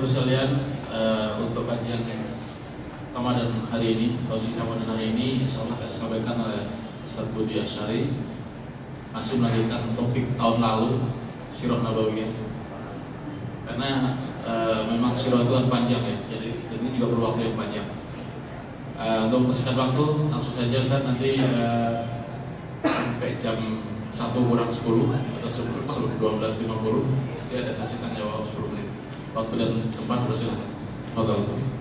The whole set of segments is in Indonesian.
Bapak Ibu sekalian, uh, untuk kajian Ramadan hari ini, atau Ramadan hari ini, insya Allah akan disampaikan oleh Ustaz Budi Asyari masih melanjutkan topik tahun lalu Sirah Nabawiyah karena uh, memang sirah itu kan panjang ya, jadi ini juga perlu waktu yang panjang. Uh, untuk mempersingkat waktu, langsung saja Ustaz nanti uh, sampai jam 1 kurang 10 atau 12.50 nanti ada sesi tanya jawab 10 menit. Waktu dan tempat bersilakan. Semoga Ustaz.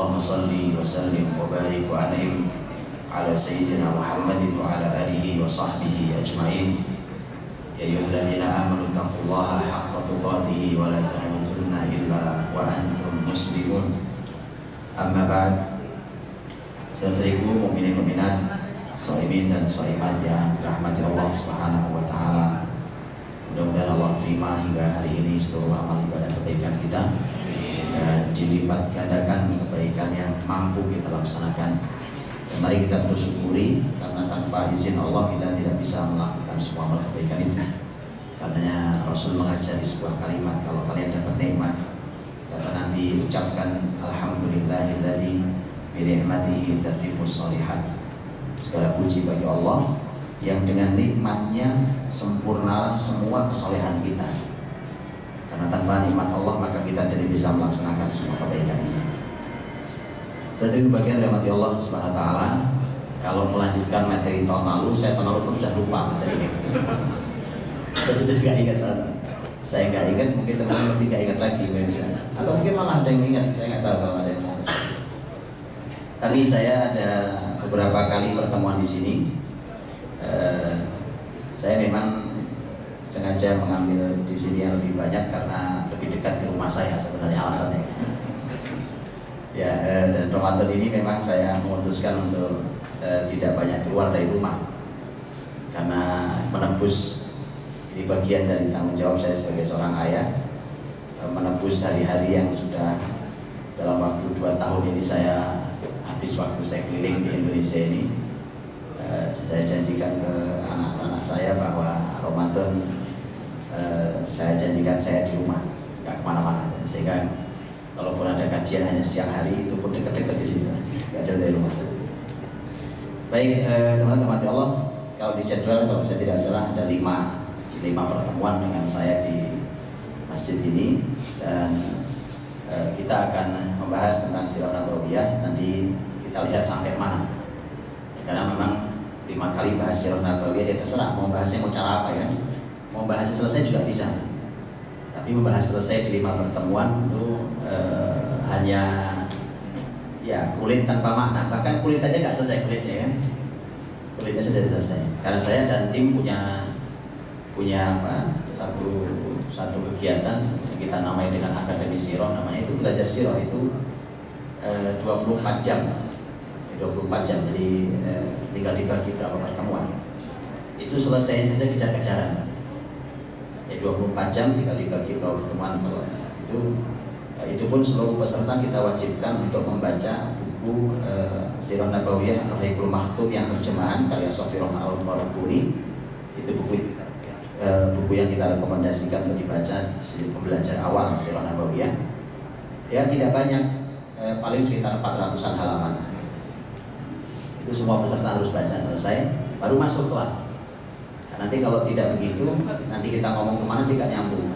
Allahumma salli wa sallim wa barik wa an'im ala sayyidina Muhammadin wa ala alihi wa sahbihi ajma'in ya ayyuhalladzina amanu taqullaha haqqa tuqatih wa la tamutunna illa wa antum muslimun amma ba'd Saudara-saudariku mukminin mukminat, soimin dan soimat yang dirahmati Allah Subhanahu wa taala. Mudah-mudahan Allah terima hingga hari ini seluruh amal ibadah kebaikan kita dilipat gandakan kebaikan yang mampu kita laksanakan. Mari kita terus syukuri karena tanpa izin Allah kita tidak bisa melakukan semua amal kebaikan itu. Karena Rasul mengajari sebuah kalimat kalau kalian dapat nikmat kata Nabi ucapkan alhamdulillahilladzi bi ni'matihi tatimmus shalihat. Segala puji bagi Allah yang dengan nikmatnya sempurnalah semua kesolehan kita. Karena tanpa nikmat Allah maka kita tidak bisa melaksanakan semua kebaikan ini. Saya sering bagian dari mati Allah Subhanahu wa taala. Kalau melanjutkan materi tahun lalu, saya tahun lalu pun sudah lupa materi ini. saya sudah tidak ingat saya nggak ingat mungkin teman-teman lebih nggak ingat lagi misalnya. atau mungkin malah ada yang ingat saya nggak tahu kalau ada yang ingat tapi saya ada beberapa kali pertemuan di sini eh, saya memang sengaja mengambil di sini yang lebih banyak karena lebih dekat ke rumah saya sebenarnya alasannya. Ya eh, dan Ramadan ini memang saya memutuskan untuk eh, tidak banyak keluar dari rumah. Karena menembus ini bagian dari tanggung jawab saya sebagai seorang ayah eh, menembus hari-hari yang sudah dalam waktu dua tahun ini saya habis waktu saya keliling di Indonesia ini. Eh, saya janjikan ke anak-anak saya bahwa Ramadan eh, saya janjikan saya di rumah nggak ke mana-mana. Sehingga kalaupun ada kajian hanya siang hari itu pun dekat-dekat di sini. Nggak jauh dari rumah saya. Baik teman-teman Allah. Kalau di jadwal kalau saya tidak salah ada lima lima pertemuan dengan saya di masjid ini. Dan e, kita akan membahas tentang sirah nabawiyah nanti kita lihat sampai mana. Karena memang lima kali bahas sirah nabawiyah ya terserah mau bahasnya mau cara apa ya mau bahasnya selesai juga bisa. Tapi membahas selesai di lima pertemuan itu e, hanya ya kulit tanpa makna. Bahkan kulit aja nggak selesai kulitnya kan? Kulitnya sudah selesai. Karena saya dan tim punya punya apa satu satu kegiatan yang kita namai dengan akademi siroh namanya itu belajar siroh itu e, 24 jam. 24 jam. Jadi e, tinggal dibagi berapa pertemuan. Itu selesai saja kejar-kejaran ya 24 jam dibagi berapa pertemuan kalau itu ya, itu pun seluruh peserta kita wajibkan untuk membaca buku uh, Sirah Nabawiyah Rahikul Makhtub yang terjemahan karya Sofirah Al-Barakuri. Itu buku uh, buku yang kita rekomendasikan untuk dibaca si pembelajar awal Sirah Nabawiyah. Ya tidak banyak, uh, paling sekitar 400-an halaman. Itu semua peserta harus baca selesai, baru masuk kelas. Nanti kalau tidak begitu, nanti kita ngomong ke mana tidak nyambung.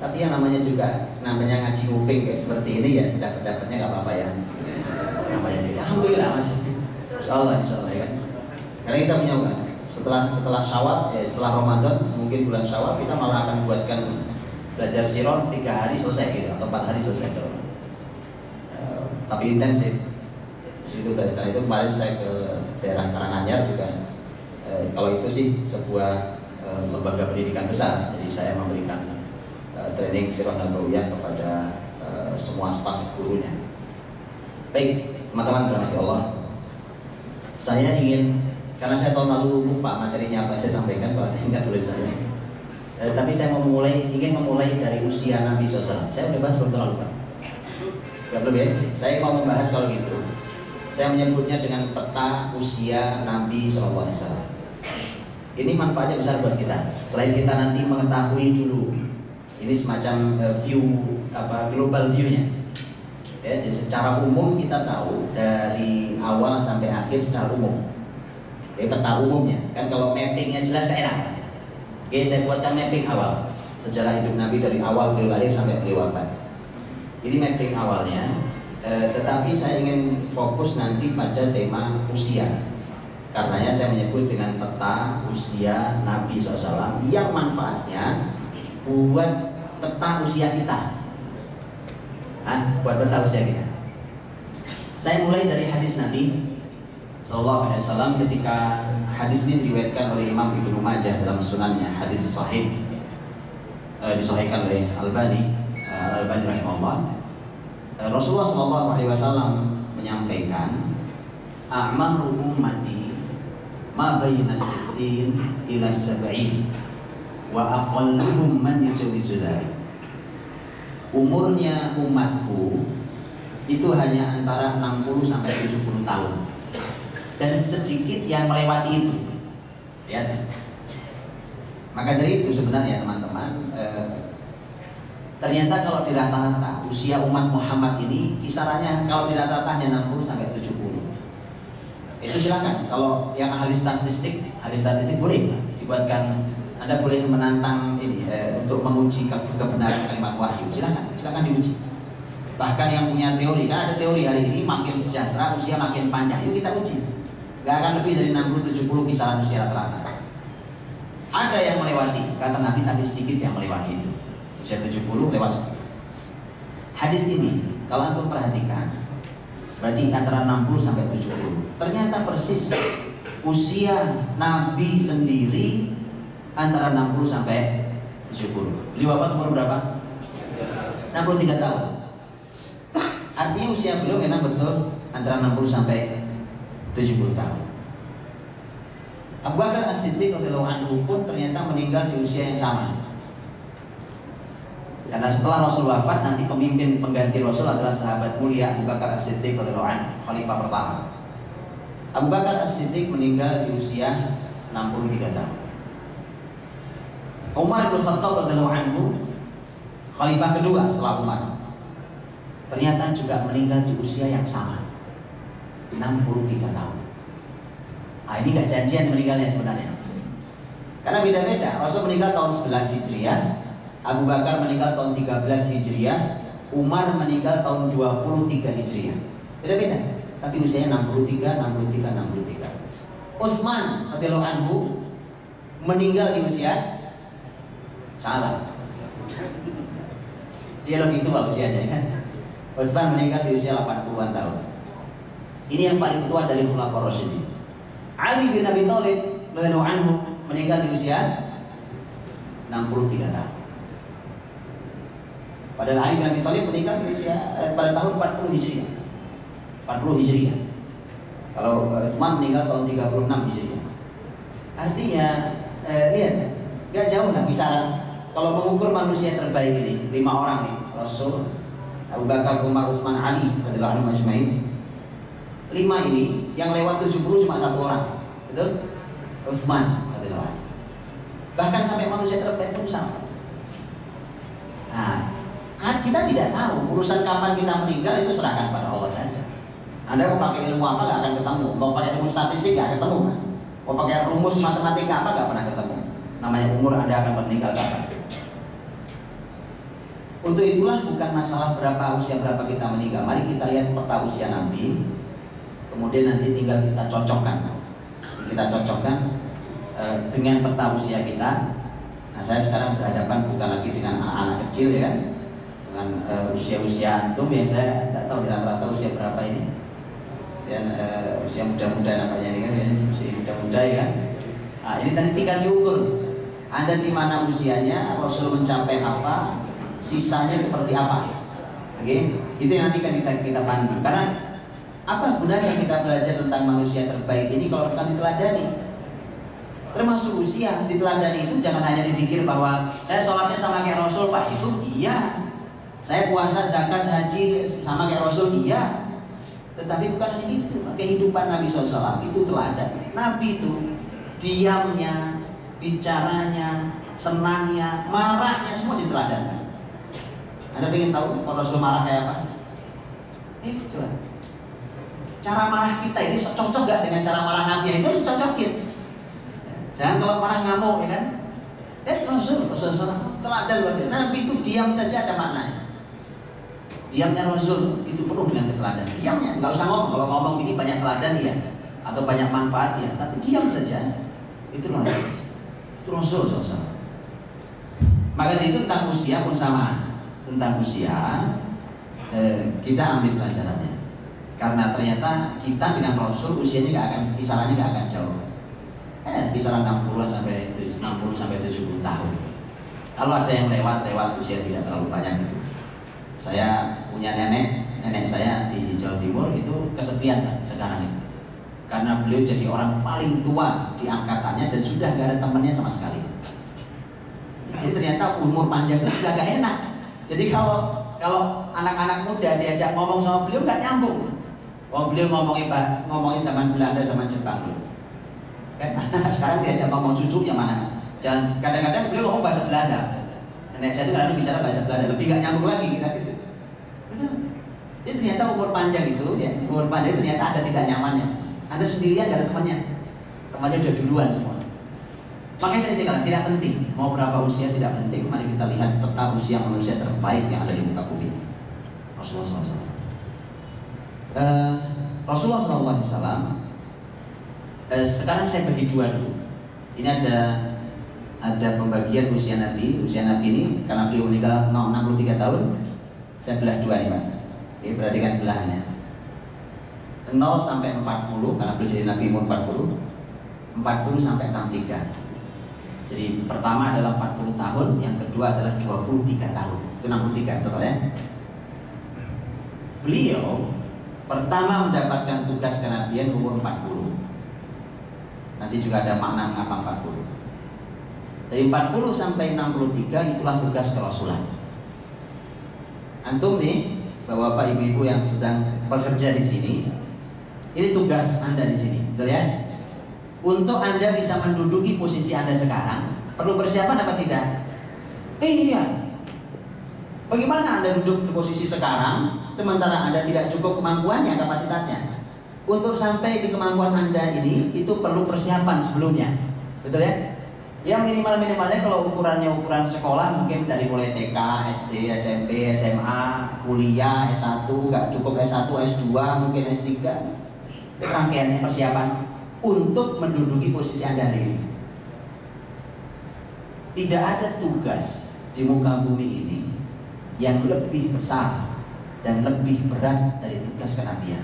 Tapi yang namanya juga namanya ngaji kuping kayak seperti ini ya sudah pendapatnya nggak apa-apa ya. Namanya juga. Alhamdulillah masih. Insya Allah, insya Allah ya. Karena kita punya setelah setelah Syawal, ya setelah Ramadan, mungkin bulan Syawal kita malah akan buatkan belajar sirot tiga hari selesai gitu, atau empat hari selesai gitu. Uh, tapi intensif. Itu karena itu kemarin saya ke daerah Karanganyar juga. Uh, kalau itu sih sebuah uh, lembaga pendidikan besar, jadi saya memberikan uh, training sirah nabawiyah kepada uh, semua staf gurunya. Baik, teman-teman dirahmati Allah. Saya ingin karena saya tahun lalu lupa materinya apa saya sampaikan kalau ada tulis saya. Uh, tapi saya mau mulai ingin memulai dari usia Nabi SAW. Saya udah bahas belum terlalu pak. Gak belum ya? Saya mau membahas kalau gitu. Saya menyebutnya dengan peta usia Nabi SAW. Ini manfaatnya besar buat kita. Selain kita nanti mengetahui dulu ini semacam uh, view apa global view-nya. Ya, jadi secara umum kita tahu dari awal sampai akhir secara umum. Jadi peta umumnya. Kan kalau mappingnya jelas kan enak. Oke, saya buatkan mapping awal sejarah hidup Nabi dari awal beliau lahir sampai beliau wafat. Ini mapping awalnya, eh, tetapi saya ingin fokus nanti pada tema usia. Karenanya saya menyebut dengan peta usia Nabi SAW yang manfaatnya buat peta usia kita. Hah? Buat peta usia kita. Saya mulai dari hadis Nabi Wasallam ketika hadis ini diriwayatkan oleh Imam Ibnu Majah dalam sunannya hadis sahih e, disahihkan oleh Albani e, Albani rahimahullah e, Rasulullah Alaihi Wasallam menyampaikan A'maru ummati ma bayna sittin ila sab'in wa aqalluhum man yujawizu Umurnya umatku itu hanya antara 60 sampai 70 tahun. Dan sedikit yang melewati itu. Lihat. Maka dari itu sebenarnya teman-teman eh, ternyata kalau di rata-rata usia umat Muhammad ini kisarannya kalau di rata-rata hanya 60 sampai 70. Itu silakan kalau yang ahli statistik, ahli statistik boleh dibuatkan anda boleh menantang ini eh, untuk menguji ke kebenaran kalimat wahyu. Silakan, silakan diuji. Bahkan yang punya teori, kan ada teori hari ini makin sejahtera, usia makin panjang. Yuk kita uji. Gak akan lebih dari 60-70 kisaran usia rata-rata. Ada yang melewati, kata Nabi, tapi sedikit yang melewati itu. Usia 70 lewat sedikit. Hadis ini, kalau antum perhatikan, berarti antara 60 sampai 70. Ternyata persis usia Nabi sendiri antara 60 sampai 70. Beliau wafat umur berapa? 63 tahun. Artinya usia beliau memang betul antara 60 sampai 70 tahun. Abu Bakar As-Siddiq anhu pun ternyata meninggal di usia yang sama. Karena setelah Rasul wafat nanti pemimpin pengganti Rasul adalah sahabat mulia Abu Bakar As-Siddiq anhu, khalifah pertama. Abu Bakar As-Siddiq meninggal di usia 63 tahun. Umar bin Khattab radhiyallahu anhu khalifah kedua setelah Umar ternyata juga meninggal di usia yang sama 63 tahun. Nah, ini gak janjian meninggalnya sebenarnya. Karena beda-beda Rasul meninggal tahun 11 Hijriah Abu Bakar meninggal tahun 13 Hijriah Umar meninggal tahun 23 Hijriah. Beda-beda tapi usianya 63, 63, 63 Utsman radhiyallahu anhu meninggal di usia Salah. Dia lebih tua usianya kan. Utsman meninggal di usia 80-an tahun. Ini yang paling tua dari Khulafaur Rasyidin. Ali bin Abi Thalib radhiyallahu anhu meninggal di usia 63 tahun. Padahal Ali bin Abi Thalib meninggal di usia eh, pada tahun 40 Hijriah. 40 Hijriah. Kalau Utsman meninggal tahun 36 Hijriah. Artinya eh, lihat, gak jauh lah kisaran kalau mengukur manusia terbaik ini lima orang nih Rasul Abu Bakar, Umar, Utsman, Ali radhiyallahu anhum ajmain. Lima ini yang lewat 70 cuma satu orang. Betul? Utsman anhu. Bahkan sampai manusia terbaik pun sama. Nah, kan kita tidak tahu urusan kapan kita meninggal itu serahkan pada Allah saja. Anda mau pakai ilmu apa nggak akan ketemu, mau pakai ilmu statistik nggak ketemu, mau pakai rumus matematika apa nggak pernah ketemu. Namanya umur Anda akan meninggal kapan. Untuk itulah bukan masalah berapa usia berapa kita meninggal. Mari kita lihat peta usia Nabi. Kemudian nanti tinggal kita cocokkan. Kita cocokkan eh, dengan peta usia kita. Nah, saya sekarang berhadapan bukan lagi dengan anak-anak kecil ya kan, dengan uh, usia-usia antum yang saya tidak tahu rata-rata usia berapa ini dan uh, usia muda-muda namanya ini kan ya usia muda-muda ya. Nah, ini tadi tinggal diukur. Anda di mana usianya Rasul mencapai apa sisanya seperti apa. Oke okay? itu yang nanti kan kita kita pandu. Karena apa gunanya kita belajar tentang manusia terbaik ini kalau bukan diteladani? Termasuk usia. Diteladani itu jangan hanya dipikir bahwa saya sholatnya sama kayak Rasul pak. Itu iya. Saya puasa zakat haji sama kayak Rasul iya tetapi bukan hanya itu kehidupan Nabi SAW itu teladan Nabi itu diamnya bicaranya senangnya marahnya semua diteladankan anda ingin tahu kalau Rasul marah kayak apa? Eh coba. Cara marah kita ini cocok gak dengan cara marah Nabi? Itu harus cocokin Jangan kalau marah ngamuk ya kan. Eh Rasul, Rasul teladan luar biasa. Nabi itu diam saja ada maknanya. Diamnya Rasul itu penuh dengan keteladan. Diamnya nggak usah ngomong. Kalau ngomong ini banyak teladan ya, atau banyak manfaat ya. Tapi diam saja. Itu biasa. Itu Rasul Rasul. Maka dari itu tentang usia pun sama. Tentang usia eh, kita ambil pelajarannya. Karena ternyata kita dengan Rasul usianya nggak akan kisarannya nggak akan jauh eh, kisaran 60 sampai 60 sampai 70 tahun. Kalau ada yang lewat-lewat usia tidak terlalu banyak itu. Saya punya nenek, nenek saya di Jawa Timur itu kesepian sekarang ini. Karena beliau jadi orang paling tua di angkatannya dan sudah gak ada temannya sama sekali. Jadi ternyata umur panjang itu sudah gak enak. Jadi kalau kalau anak-anak muda diajak ngomong sama beliau nggak nyambung. Oh beliau ngomongin ngomongin zaman Belanda sama Jepang kan anak sekarang diajak ngomong cucunya mana dan kadang-kadang beliau ngomong bahasa Belanda nenek saya itu kadang bicara bahasa Belanda lebih gak nyambung lagi betul jadi ternyata umur panjang itu ya umur panjang ternyata ada tidak nyamannya. Anda sendirian gak ada temannya. Temannya udah duluan semua. Makanya tadi saya katakan tidak penting. Mau berapa usia tidak penting. Mari kita lihat peta usia manusia terbaik yang ada di muka bumi. Rasulullah SAW uh, Rasulullah SAW eh, sekarang saya bagi dua dulu. Ini ada ada pembagian usia Nabi. Usia Nabi ini karena beliau meninggal 63 tahun, saya belah dua nih Pak. Oke, perhatikan belahannya. 0 sampai 40 karena beliau jadi Nabi umur 40. 40 sampai 63. Jadi pertama adalah 40 tahun, yang kedua adalah 23 tahun. Itu 63 total ya. Beliau pertama mendapatkan tugas kenabian umur 40 Nanti juga ada makna mengapa 40. Dari 40 sampai 63 itulah tugas kerasulan. Antum nih, bapak-bapak ibu-ibu yang sedang bekerja di sini, ini tugas Anda di sini, betul ya? Untuk Anda bisa menduduki posisi Anda sekarang, perlu persiapan apa tidak? Eh, iya. Bagaimana Anda duduk di posisi sekarang, sementara Anda tidak cukup kemampuannya, kapasitasnya? untuk sampai di kemampuan Anda ini itu perlu persiapan sebelumnya. Betul ya? Yang minimal-minimalnya kalau ukurannya ukuran sekolah mungkin dari mulai TK, SD, SMP, SMA, kuliah, S1, nggak cukup S1, S2, mungkin S3. Itu rangkaiannya persiapan untuk menduduki posisi Anda hari ini. Tidak ada tugas di muka bumi ini yang lebih besar dan lebih berat dari tugas kenabian.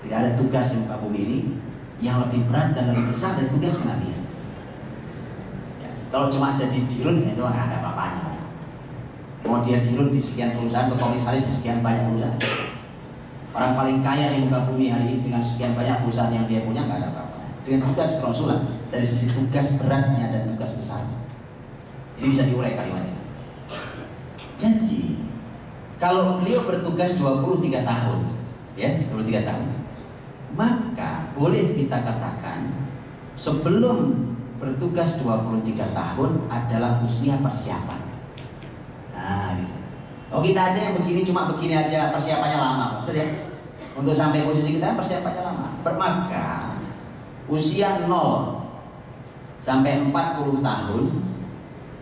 Tidak ada tugas di muka bumi ini yang lebih berat dan lebih besar dari tugas kenabian. Ya, kalau cuma jadi dirun itu nggak ada apa-apanya. Mau dia dirun di sekian perusahaan atau komisaris di sekian banyak perusahaan. Orang paling kaya di muka bumi hari ini dengan sekian banyak perusahaan yang dia punya nggak ada apa-apa. Dengan tugas kerasulan dari sisi tugas beratnya dan tugas besar. Ini bisa diurai kalimatnya. Jadi kalau beliau bertugas 23 tahun, ya, 23 tahun, maka boleh kita katakan sebelum bertugas 23 tahun adalah usia persiapan. Nah, gitu. Oh kita aja yang begini cuma begini aja persiapannya lama, betul ya? Untuk sampai posisi kita persiapannya lama. Maka usia 0 sampai 40 tahun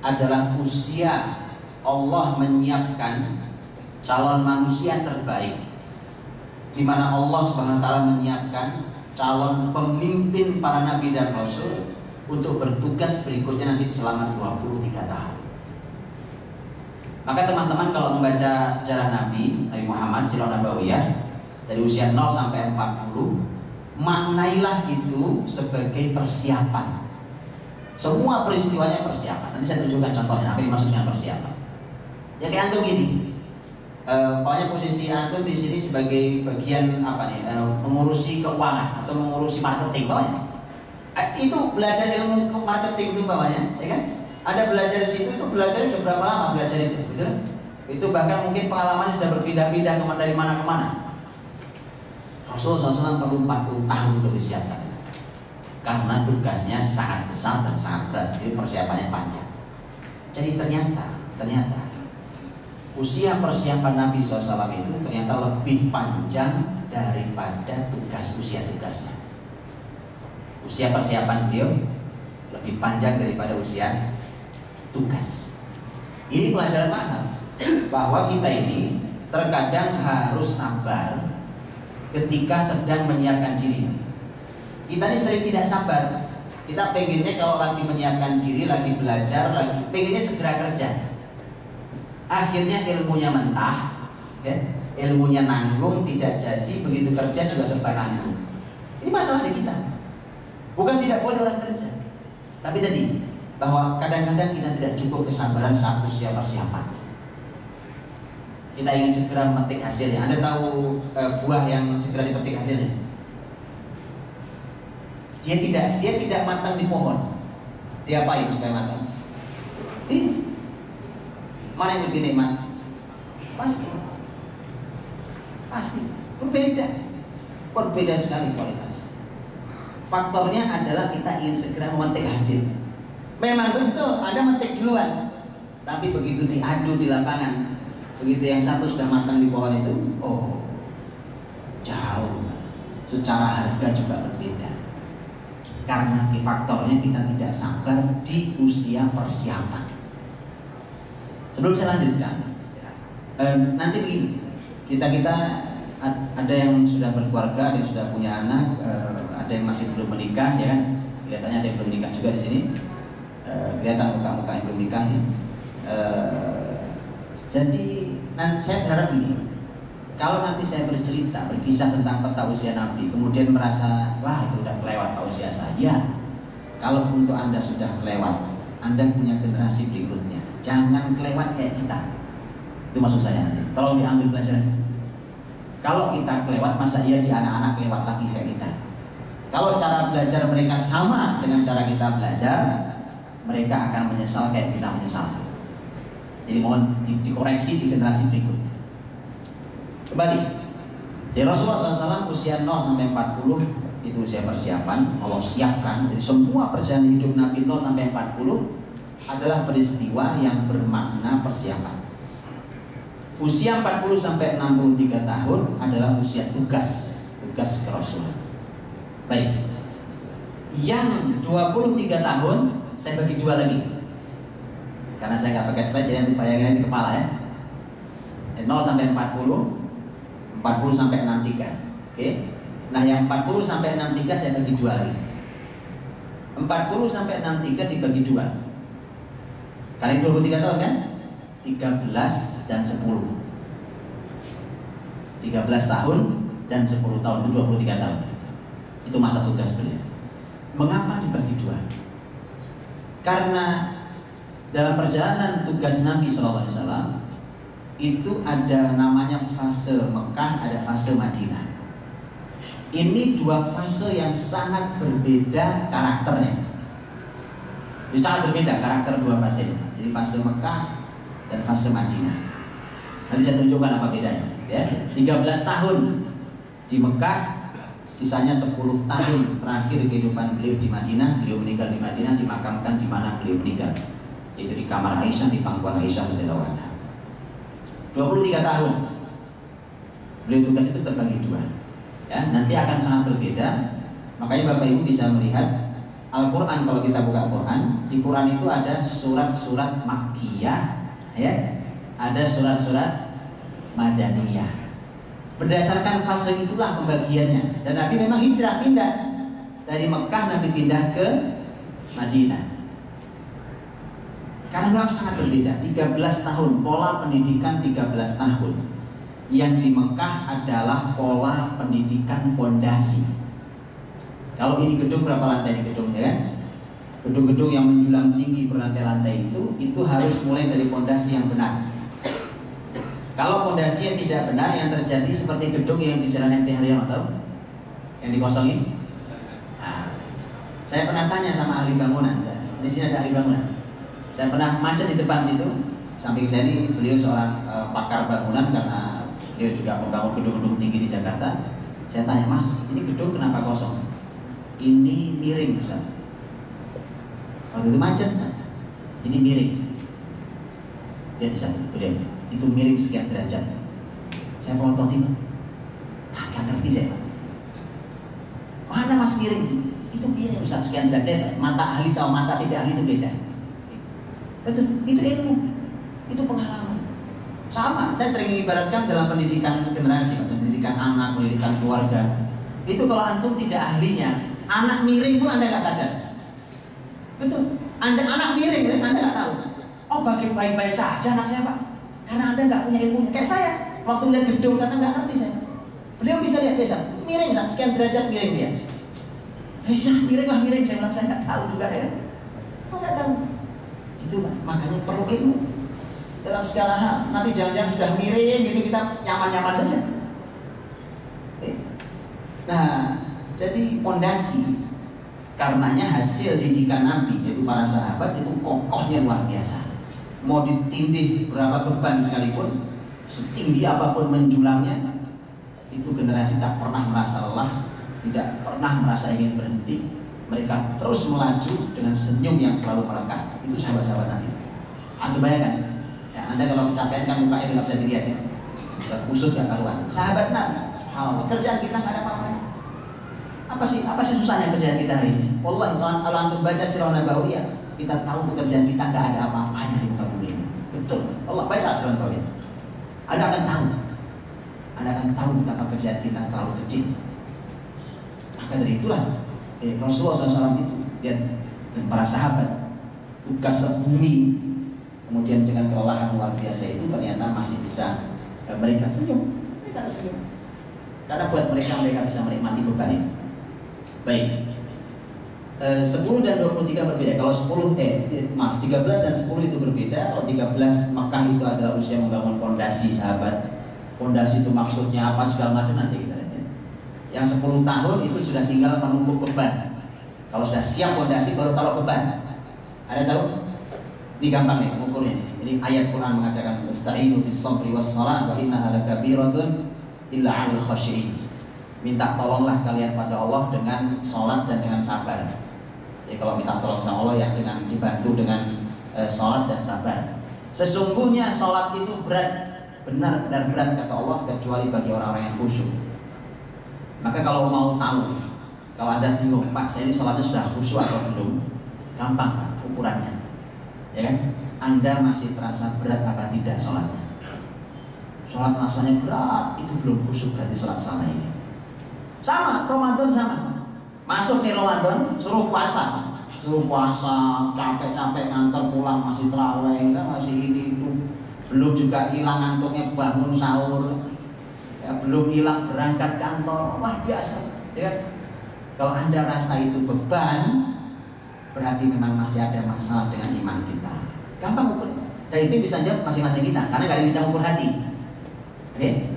adalah usia Allah menyiapkan calon manusia terbaik di mana Allah Subhanahu wa taala menyiapkan calon pemimpin para nabi dan rasul untuk bertugas berikutnya nanti selama 23 tahun. Maka teman-teman kalau membaca sejarah Nabi Nabi Muhammad Sirah Nabawiyah dari usia 0 sampai 40 maknailah itu sebagai persiapan. Semua peristiwanya persiapan. Nanti saya tunjukkan contohnya apa dimaksud dengan persiapan. Ya kayak antum gini. E, pokoknya posisi antum di sini sebagai bagian apa nih? E, mengurusi keuangan atau mengurusi marketing pokoknya. E, itu belajar ilmu marketing itu bawahnya, ya kan? Ada belajar di situ itu belajar sudah berapa lama belajar itu, betul? Itu bahkan mungkin pengalamannya sudah berpindah-pindah ke mana dari mana ke mana. Rasulullah SAW perlu 40 tahun untuk disiapkan karena tugasnya sangat besar dan sangat berat, jadi persiapannya panjang. Jadi ternyata, ternyata usia persiapan Nabi SAW itu ternyata lebih panjang daripada tugas usia tugasnya. Usia persiapan beliau lebih panjang daripada usia tugas. Ini pelajaran mahal bahwa kita ini terkadang harus sabar ketika sedang menyiapkan diri. Kita ini sering tidak sabar. Kita pengennya kalau lagi menyiapkan diri, lagi belajar, lagi pengennya segera kerja akhirnya ilmunya mentah ya, ilmunya nanggung tidak jadi begitu kerja juga serba nanggung ini masalah di kita bukan tidak boleh orang kerja tapi tadi bahwa kadang-kadang kita tidak cukup kesabaran saat usia persiapan kita ingin segera memetik hasilnya anda tahu e, buah yang segera dipetik hasilnya dia tidak dia tidak matang di pohon dia apain supaya matang ini Mana yang lebih nikmat? Pasti. Pasti. Berbeda. Berbeda sekali kualitas. Faktornya adalah kita ingin segera memetik hasil. Memang betul, ada memetik duluan. Tapi begitu diadu di lapangan, begitu yang satu sudah matang di pohon itu, oh, jauh. Secara harga juga berbeda. Karena di faktornya kita tidak sabar di usia persiapan. Sebelum saya lanjutkan, eh, nanti begini, kita kita ada yang sudah berkeluarga, ada yang sudah punya anak, eh, ada yang masih belum menikah, ya kan? Kelihatannya ada yang belum menikah juga di sini. Eh, kelihatan muka-muka yang belum menikah ya. Eh, jadi nanti saya berharap begini, kalau nanti saya bercerita, berkisah tentang peta usia Nabi, kemudian merasa, wah itu udah kelewat usia saya. Kalau untuk anda sudah kelewat, anda punya generasi berikutnya jangan kelewat kayak kita itu maksud saya tolong diambil pelajaran itu kalau kita kelewat masa iya di anak-anak kelewat lagi kayak kita kalau cara belajar mereka sama dengan cara kita belajar mereka akan menyesal kayak kita menyesal. Jadi mohon di, dikoreksi di generasi berikutnya kembali di. Rasulullah SAW usia 0 sampai 40 itu usia persiapan. Allah siapkan. Jadi semua perjalanan hidup Nabi 0 sampai 40 adalah peristiwa yang bermakna persiapan. Usia 40 sampai 63 tahun adalah usia tugas, tugas kerasulan. Baik. Yang 23 tahun saya bagi dua lagi. Karena saya nggak pakai slide jadi nanti bayangin di kepala ya. 0 sampai 40, 40 sampai 63. Oke. Nah, yang 40 sampai 63 saya bagi dua lagi. 40 sampai 63 dibagi dua Kali 23 tahun kan? 13 dan 10 13 tahun dan 10 tahun itu 23 tahun Itu masa tugas beliau Mengapa dibagi dua? Karena dalam perjalanan tugas Nabi SAW itu ada namanya fase Mekah, ada fase Madinah. Ini dua fase yang sangat berbeda karakternya. Itu sangat berbeda karakter dua fase ini. Jadi fase Mekah dan fase Madinah. Nanti saya tunjukkan apa bedanya. Ya, 13 tahun di Mekah, sisanya 10 tahun terakhir kehidupan beliau di Madinah. Beliau meninggal di Madinah, dimakamkan di mana beliau meninggal, yaitu di kamar Aisyah di pangkuan Aisyah radhiyallahu anha. 23 tahun beliau tugas itu terbagi dua. Ya, nanti akan sangat berbeda. Makanya Bapak Ibu bisa melihat Al-Quran kalau kita buka Quran Di Quran itu ada surat-surat Makkiyah ya, Ada surat-surat Madaniyah Berdasarkan fase itulah pembagiannya. Dan Nabi memang hijrah pindah. Dari Mekah Nabi pindah ke Madinah. Karena memang sangat berbeda. 13 tahun Pola pendidikan 13 tahun. Yang di Mekah adalah pola pendidikan pondasi. Kalau ini gedung berapa lantai di gedung ya kan? Gedung-gedung yang menjulang tinggi berlantai-lantai itu itu harus mulai dari pondasi yang benar. Kalau pondasi yang tidak benar yang terjadi seperti gedung yang di Jalan MT Haryono tahu? Yang dikosongin? Nah, saya pernah tanya sama ahli bangunan. Di sini ada ahli bangunan. Saya pernah macet di depan situ. Samping saya ini beliau seorang uh, pakar bangunan karena beliau juga membangun gedung-gedung tinggi di Jakarta. Saya tanya, Mas, ini gedung kenapa kosong? ini miring Ustaz. Waktu itu macet, ini miring. Lihat Ustaz, itu. Itu miring sekian derajat. Saya pelototin, agak ngerti saya. Mana mas miring? Itu miring Ustaz sekian derajat. Mata ahli sama mata tidak ahli itu beda. Betul, itu ilmu, itu pengalaman. Sama, saya sering ibaratkan dalam pendidikan generasi, pendidikan anak, pendidikan keluarga. Itu kalau antum tidak ahlinya, anak miring pun anda nggak sadar. Betul. Anda anak miring, anda nggak tahu. Oh bagi baik-baik saja anak saya pak, karena anda nggak punya ilmu. Kayak saya, waktu lihat gedung karena nggak ngerti saya. Beliau bisa lihat desa, miring kan, sekian derajat miring dia. Eh, ya, miring lah miring, saya bilang saya nggak tahu juga ya. Oh nggak tahu. Itu makanya perlu ilmu dalam segala hal. Nanti jangan-jangan sudah miring, gitu kita nyaman-nyaman saja. Eh. Nah, jadi pondasi karenanya hasil didikan Nabi yaitu para sahabat itu kokohnya luar biasa. Mau ditindih berapa beban sekalipun, setinggi apa pun menjulangnya, itu generasi tak pernah merasa lelah, tidak pernah merasa ingin berhenti. Mereka terus melaju dengan senyum yang selalu melekat. Itu sahabat-sahabat Nabi. Anda bayangkan, ya, Anda kalau kecapean kan mukanya nggak bisa dilihat ya, kusut gak karuan. Sahabat Nabi, subhanallah, kerjaan kita nggak ada apa-apanya. Apa sih apa sih susahnya kerjaan kita hari ini? Wallah kalau antum baca sirah nabawiyah, kita tahu pekerjaan kita nggak ada apa-apanya di. Betul. Allah baca sirah nabawiyah. Anda akan tahu. Anda akan tahu betapa kerjaan kita terlalu kecil. Maka dari itulah eh, Rasulullah SAW itu dan, dan para sahabat tugas sebumi kemudian dengan kelelahan luar biasa itu ternyata masih bisa eh, mereka senyum mereka senyum karena buat mereka mereka bisa menikmati beban itu Baik. E, 10 dan 23 berbeda. Kalau 10 eh maaf 13 dan 10 itu berbeda. Kalau 13 Mekah itu adalah usia membangun pondasi sahabat. Pondasi itu maksudnya apa segala macam nanti kita lihat. Ya. Yang 10 tahun itu sudah tinggal menumpuk beban. Kalau sudah siap pondasi baru taruh beban. Ada tahu? Ini gampang nih mengukurnya. Ini ayat Quran mengatakan Ista'inu bis sabri was salat wa innaha lakabiratun illa 'alal khashiyin minta tolonglah kalian pada Allah dengan sholat dan dengan sabar. Ya kalau minta tolong sama Allah ya dengan dibantu dengan e, sholat dan sabar. Sesungguhnya sholat itu berat, benar-benar berat kata Allah kecuali bagi orang-orang yang khusyuk. Maka kalau mau tahu, kalau ada bingung, Pak saya ini sholatnya sudah khusyuk atau belum, gampang Pak ukurannya. Ya kan? Anda masih terasa berat apa tidak sholatnya? Sholat rasanya berat, itu belum khusyuk berarti sholat selama ini. Sama, Ramadan sama. Masuk nih Ramadan, suruh puasa. Suruh puasa, capek-capek ngantar pulang masih terawih, kan masih ini itu. Belum juga hilang ngantuknya bangun sahur. Ya, belum hilang berangkat kantor. Wah, biasa. Ya. Kalau Anda rasa itu beban, berarti memang masih ada masalah dengan iman kita. Gampang ukur. Dan itu bisa jawab masing-masing kita, karena kalian bisa ukur hati. Oke?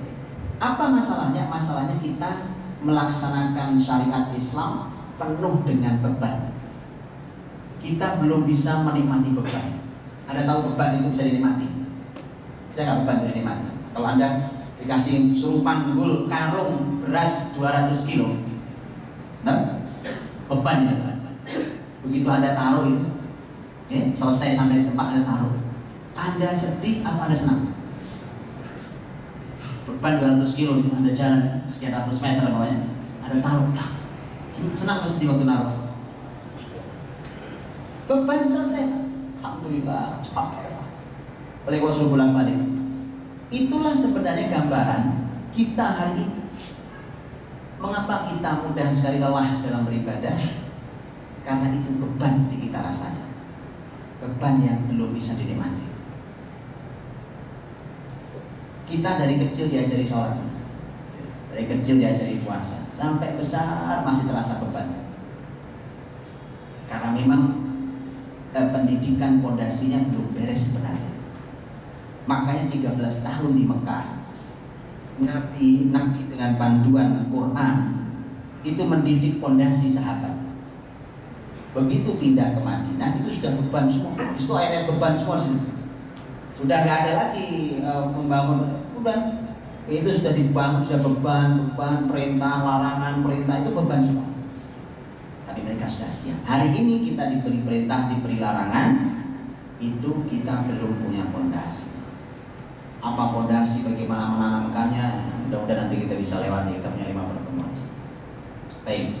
Apa masalahnya? Masalahnya kita melaksanakan syariat Islam penuh dengan beban. Kita belum bisa menikmati beban. Ada tahu beban itu bisa dinikmati? Saya nggak beban itu dinikmati. kalau anda dikasih suruh panggul karung beras 200 kilo nah, beban ya begitu anda taruh itu ya, selesai sampai tempat anda taruh anda sedih atau anda senang beban 200 kilo anda jalan sekian ratus meter namanya anda taruh dah. Senang sedih waktu naruh. Beban selesai. Alhamdulillah capek oleh kalau suruh pulang balik? Itulah sebenarnya gambaran kita hari ini. Mengapa kita mudah sekali lelah dalam beribadah? Karena itu beban di kita rasanya. Beban yang belum bisa dinikmati kita dari kecil diajari sholat. Dari kecil diajari puasa. Sampai besar masih terasa beban. Karena memang eh, pendidikan pondasinya belum beres sebenarnya. Makanya 13 tahun di Mekah Nabi Nabi dengan panduan Quran itu mendidik pondasi sahabat. Begitu pindah ke Madinah itu sudah beban semua. Itu ayat beban semua sih sudah nggak ada lagi uh, membangun. Udah. Itu sudah dibangun sudah beban beban perintah larangan perintah itu beban semua. Tapi mereka sudah siap. Hari ini kita diberi perintah diberi larangan itu kita belum punya pondasi. Apa pondasi bagaimana menanamkannya? Mudah-mudahan nanti kita bisa lewati kita punya lima pertemuan. Baik.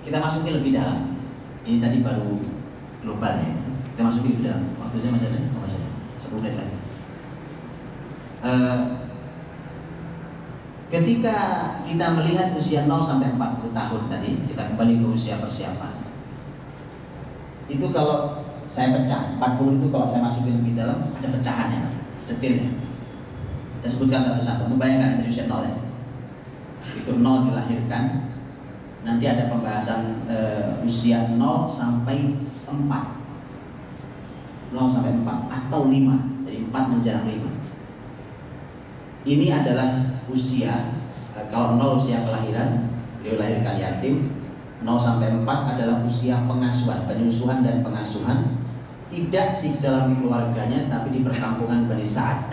Kita masuki lebih dalam. Ini tadi baru global ya. Kita masuki lebih dalam. Waktu saya masih ada? Masih ada 10 menit lagi uh, ketika kita melihat usia 0 sampai 40 tahun tadi kita kembali ke usia persiapan. Itu kalau saya pecah 40 itu kalau saya masukin lebih dalam ada pecahannya detilnya. Saya sebutkan satu-satu membayangkan dari usia 0 ya. Itu 0 dilahirkan nanti ada pembahasan uh, usia 0 sampai 4 0 sampai 4 atau 5 dari 4 menjelang 5 ini adalah usia uh, kalau 0 usia kelahiran beliau lahirkan yatim 0 sampai 4 adalah usia pengasuhan penyusuhan dan pengasuhan. Tidak di dalam keluarganya tapi di perkampungan Bani Sa'ad.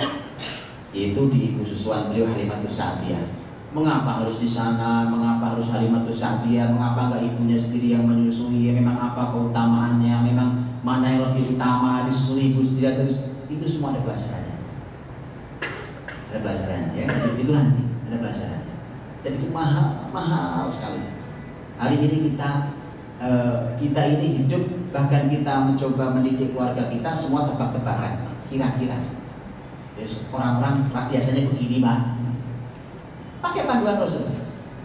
Yaitu di ibu susuan beliau Halimatus Sa'diyah. Mengapa harus di sana, mengapa harus Halimatus Sa'diyah, mengapa enggak ibunya sendiri yang menyusui, memang apa keutamaannya, memang mana yang lebih utama ibu sendiri terus itu semua ada pelajarannya. Ada pelajarannya ya, itu nanti ada pelajarannya. Jadi itu mahal, mahal sekali. Hari ini kita uh, kita ini hidup bahkan kita mencoba mendidik keluarga kita semua tebak-tebakan kira-kira orang-orang biasanya begini pak pakai panduan Rasul.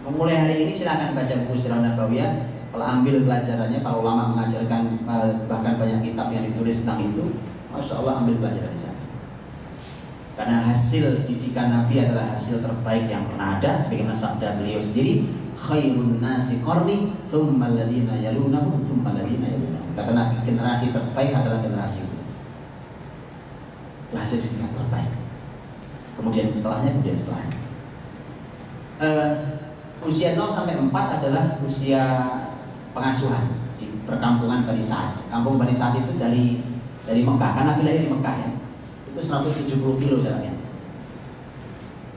Memulai hari ini silakan baca buku Sirah Nabawiyah. Ambil pelajarannya, para ulama mengajarkan eh, bahkan banyak kitab yang ditulis tentang itu, masya Allah ambil pelajaran di sana. Karena hasil didikan Nabi adalah hasil terbaik yang pernah ada, sebagaimana sabda beliau sendiri, khairun nasi qarni, thumma alladhina yalunahum, thumma alladhina yalunahum. Kata Nabi, generasi terbaik adalah generasi itu. Itu hasil didikan terbaik. Kemudian setelahnya, kemudian setelahnya uh, usia 0 sampai 4 adalah usia pengasuhan di perkampungan Bani Sa'ad. Kampung Bani Sa'ad itu dari dari Mekah, karena wilayah di Mekah ya. Itu 170 kilo jaraknya.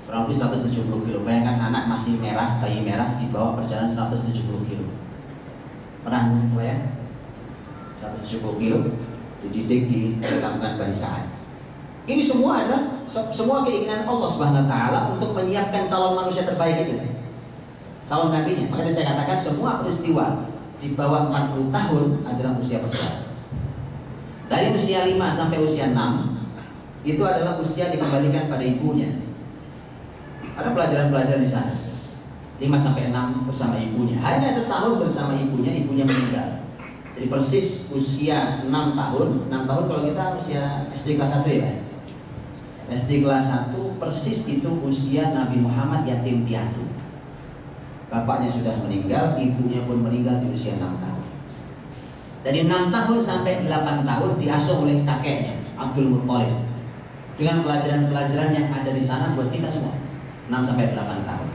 Kurang lebih 170 kilo. Bayangkan anak masih merah, bayi merah dibawa perjalanan 170 kilo. Pernah bayang? 170 kilo dididik di perkampungan Bani Sa'ad. Ini semua adalah semua keinginan Allah Subhanahu wa taala untuk menyiapkan calon manusia terbaik itu. Calon nabinya. Makanya saya katakan semua peristiwa di bawah 40 tahun adalah usia persiapan. Dari usia 5 sampai usia 6 itu adalah usia dikembalikan pada ibunya. Ada pelajaran-pelajaran di sana. 5 sampai 6 bersama ibunya. Hanya setahun bersama ibunya, ibunya meninggal. Jadi persis usia 6 tahun, 6 tahun kalau kita usia SD kelas 1 ya, SD kelas 1 persis itu usia Nabi Muhammad yatim piatu. Bapaknya sudah meninggal, ibunya pun meninggal di usia 6 tahun. Dari 6 tahun sampai 8 tahun diasuh oleh kakeknya, Abdul Muttalib. Dengan pelajaran-pelajaran yang ada di sana buat kita semua. 6 sampai 8 tahun.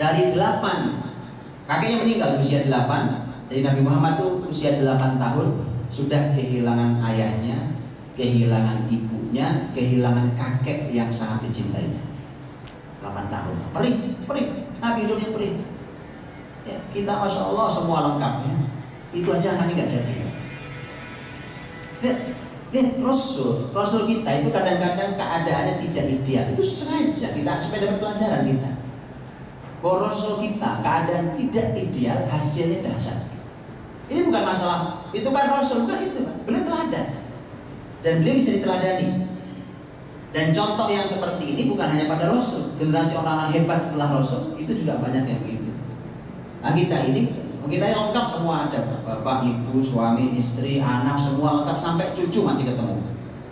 Dari 8 kakeknya meninggal di usia 8. Jadi Nabi Muhammad itu usia 8 tahun sudah kehilangan ayahnya, kehilangan ibu ibunya kehilangan kakek yang sangat dicintainya. 8 tahun. Perih, perih. Nabi hidupnya perih. Ya, kita masya Allah semua lengkapnya. Itu aja anaknya nggak jadi. Lihat, lihat Rasul, Rasul kita itu kadang-kadang keadaannya tidak ideal. Itu sengaja kita supaya dapat pelajaran kita. Bahwa Rasul kita keadaan tidak ideal, hasilnya dahsyat. Ini bukan masalah, itu kan Rasul, bukan itu. Beliau teladan. Dan beliau bisa diteladani. Dan contoh yang seperti ini bukan hanya pada Rasul, generasi orang-orang hebat setelah Rasul itu juga banyak yang begitu. Nah kita ini, kita yang lengkap semua ada, bapak, ibu, suami, istri, anak semua lengkap sampai cucu masih ketemu.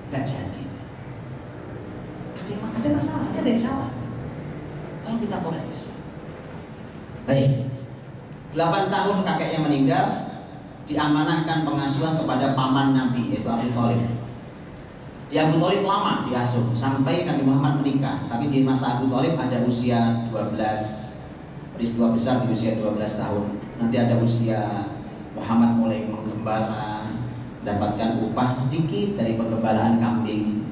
Gak jadi. Ada, ada masalah, ada yang salah. Kalau kita koreksi. Baik, 8 tahun kakeknya meninggal, diamanahkan pengasuhan kepada paman Nabi yaitu Abu Thalib. Di Abu Thalib lama diasuh sampai Nabi Muhammad menikah. Tapi di masa Abu Thalib ada usia 12 peristiwa besar di usia 12 tahun. Nanti ada usia Muhammad mulai menggembala, dapatkan upah sedikit dari penggembalaan kambing.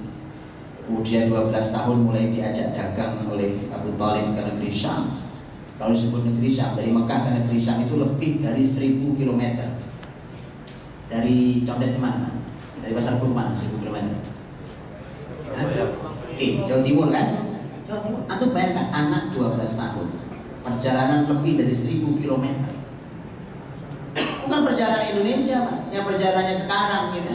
Kemudian 12 tahun mulai diajak dagang oleh Abu Thalib ke negeri Syam. Kalau disebut negeri Syam, dari Mekah ke negeri Syam itu lebih dari 1000 km. Dari Condet mana? Dari Pasar Kurman 1000 km. Oke, Jawa Timur kan? Jawa Timur. Antum bayangkan anak 12 tahun. Perjalanan lebih dari 1000 km. Bukan perjalanan Indonesia, Pak. Yang perjalanannya sekarang gitu.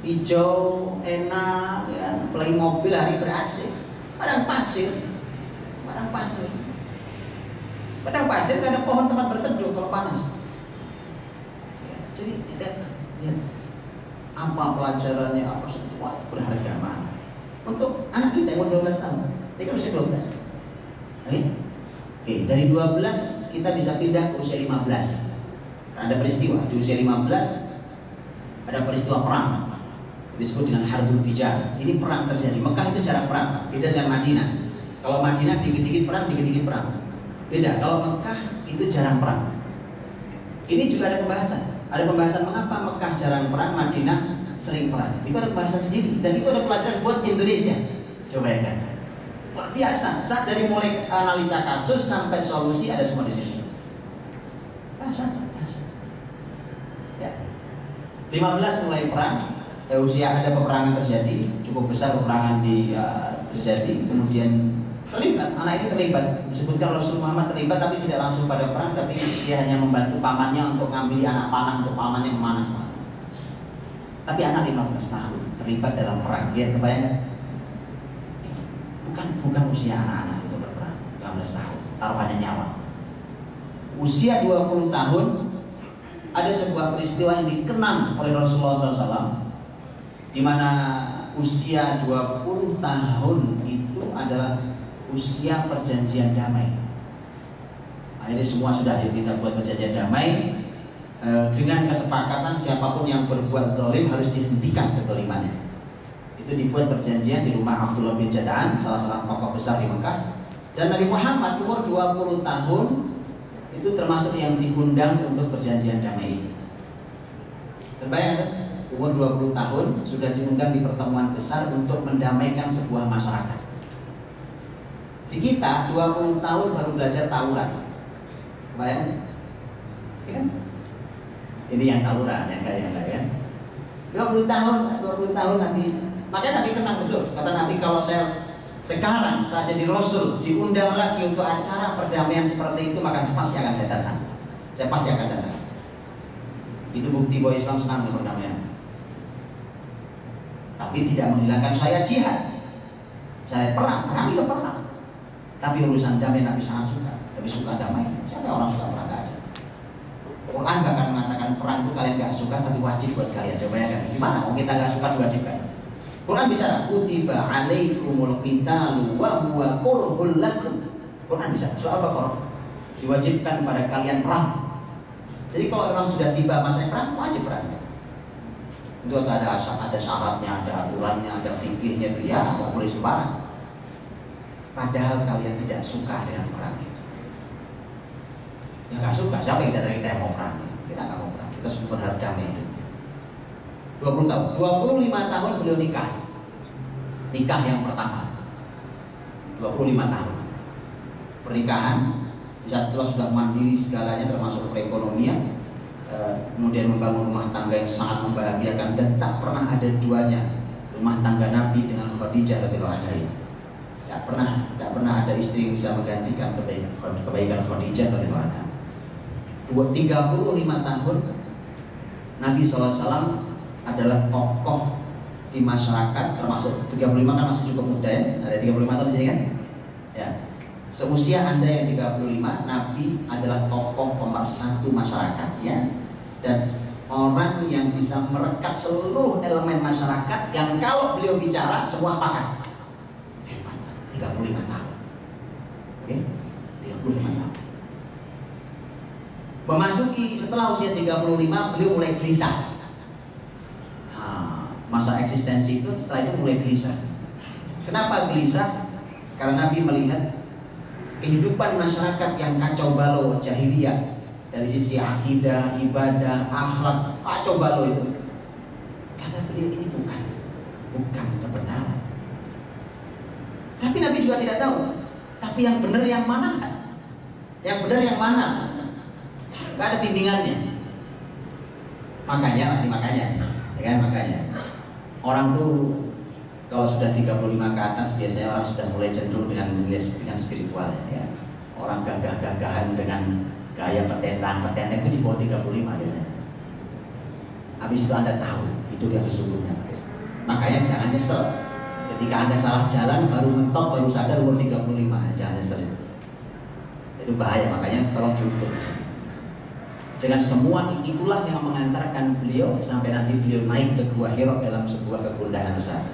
Hijau, enak, ya, play mobil hari berasik. Padang pasir. Padang pasir. Padang pasir kan ada pohon tempat berteduh kalau panas. Ya, jadi lihat, lihat apa pelajarannya apa semua berharga mana untuk anak kita yang umur 12 tahun. Dia kan usia 12. Oke? Oke, dari 12 kita bisa pindah ke usia 15. Ada peristiwa di usia 15 ada peristiwa perang disebut dengan Harbul Fijar. Ini perang terjadi. Mekah itu jarang perang, beda dengan Madinah. Kalau Madinah dikit-dikit perang, dikit-dikit perang. Beda. Kalau Mekah itu jarang perang. Ini juga ada pembahasan. Ada pembahasan mengapa Mekah jarang perang, Madinah sering perang. Itu ada pembahasan sendiri dan itu ada pelajaran buat Indonesia. Coba ya kan. Luar biasa. Saat dari mulai analisa kasus sampai solusi ada semua di sini. Bahasa, bahasa. Ya. 15 mulai perang, eh, usia ada peperangan terjadi, cukup besar peperangan di uh, terjadi, kemudian terlibat, anak ini terlibat. Disebutkan Rasul Muhammad terlibat tapi tidak langsung pada perang, tapi dia hanya membantu pamannya untuk ngambil anak panah untuk pamannya ke mana Tapi anak 15 tahun terlibat dalam perang, dia kebayang? Bukan bukan usia anak-anak itu berperang, 15 tahun, taruhannya nyawa. Usia 20 tahun ada sebuah peristiwa yang dikenang oleh Rasulullah SAW di mana usia 20 tahun itu adalah usia perjanjian damai. Akhirnya semua sudah kita buat perjanjian damai dengan kesepakatan siapa pun yang berbuat dolim harus dihentikan kedolimannya. Itu dibuat perjanjian di rumah Abdullah bin Jadaan, salah seorang tokoh besar di Mekah. Dan Nabi Muhammad umur 20 tahun itu termasuk yang diundang untuk perjanjian damai itu. Terbayang kan? Umur 20 tahun sudah diundang di pertemuan besar untuk mendamaikan sebuah masyarakat. Di kita 20 tahun baru belajar tawuran. Bayang? Ya kan? Ini yang tawuran, yang kayak enggak ya. 20 tahun, 20 tahun Nabi. Makanya Nabi kenal betul. Kata Nabi kalau saya sekarang saat jadi Rasul diundang lagi untuk acara perdamaian seperti itu maka pasti akan saya datang. Saya pasti akan datang. Itu bukti bahwa Islam senang dengan perdamaian. Tapi tidak menghilangkan saya jihad. Saya perang, perang juga perang. Tapi urusan damai Nabi sangat suka. Lebih suka damai. Siapa yang orang suka perang. Quran bahkan mengatakan perang itu kalian gak suka tapi wajib buat kalian. Coba ya kan. Gimana? Mau kita gak suka diwajibkan. Quran bicara kutiba alaikumul qitalu wa huwa kurhul lakum. Quran bicara soal Baqarah. Diwajibkan pada kalian perang. Jadi kalau memang sudah tiba masa perang wajib perang. Itu ada ada syaratnya, ada aturannya, ada fikirnya itu ya nggak boleh sembarang. Padahal kalian tidak suka dengan perang itu. Ya nggak suka, siapa yang dari kita yang mau perang? Kita nggak mau perang, kita semua berharap damai itu. 20 tahun, 25 tahun beliau nikah. nikah yang pertama 25 tahun pernikahan setelah sudah mandiri segalanya termasuk perekonomian eh, kemudian membangun rumah tangga yang sangat membahagiakan dan tak pernah ada duanya rumah tangga Nabi dengan Khadijah tidak pernah tidak pernah ada istri yang bisa menggantikan kebaikan kebaikan Khadijah radhiyallahu anha 35 tahun Nabi SAW adalah tokoh di masyarakat termasuk 35 kan masih cukup muda ya ada 35 tahun di sini kan? Ya. Seusia anda yang 35 Nabi adalah tokoh pemersatu masyarakat ya. Dan orang yang bisa merekat seluruh elemen masyarakat yang kalau beliau bicara semua sepakat. Hebat 35 tahun oke 35 tahun memasuki setelah usia 35 beliau mulai gelisah masa eksistensi itu setelah itu mulai gelisah. Kenapa gelisah? Karena Nabi melihat kehidupan masyarakat yang kacau balau jahiliyah dari sisi akidah, ibadah, akhlak kacau balau itu. Kata beliau ini bukan bukan kebenaran. Tapi Nabi juga tidak tahu. Tapi yang benar yang mana? Yang benar yang mana? Gak ada bimbingannya. Makanya, makanya, ya kan makanya orang tuh kalau sudah 35 ke atas biasanya orang sudah mulai cenderung dengan dengan spiritual ya. Orang gagah-gagahan dengan gaya petetan, petetan itu di bawah 35 biasanya. Habis itu Anda tahu hidup yang sesungguhnya. Makanya jangan nyesel. Ketika Anda salah jalan baru mentok baru sadar umur 35, jangan nyesel. Itu bahaya, makanya tolong diukur dengan semua itulah yang mengantarkan beliau sampai nanti beliau naik ke Gua Hiro dalam sebuah kegundahan besar.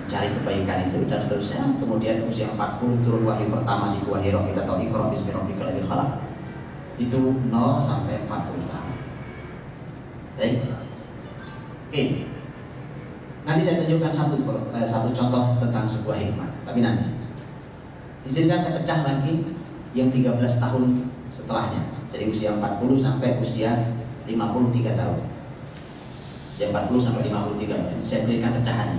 Mencari kebaikan itu dan seterusnya. Kemudian usia 40 turun wahyu pertama di Gua Hiro kita tahu ikram bismi rabbikal ladzi khalaq. Itu 0 sampai 40 tahun. Baik. Oke. Nanti saya tunjukkan satu eh, satu contoh tentang sebuah hikmah. Tapi nanti. Izinkan saya pecah lagi yang 13 tahun setelahnya dari usia 40 sampai usia 53 tahun. Usia 40 sampai 53 saya berikan pecahan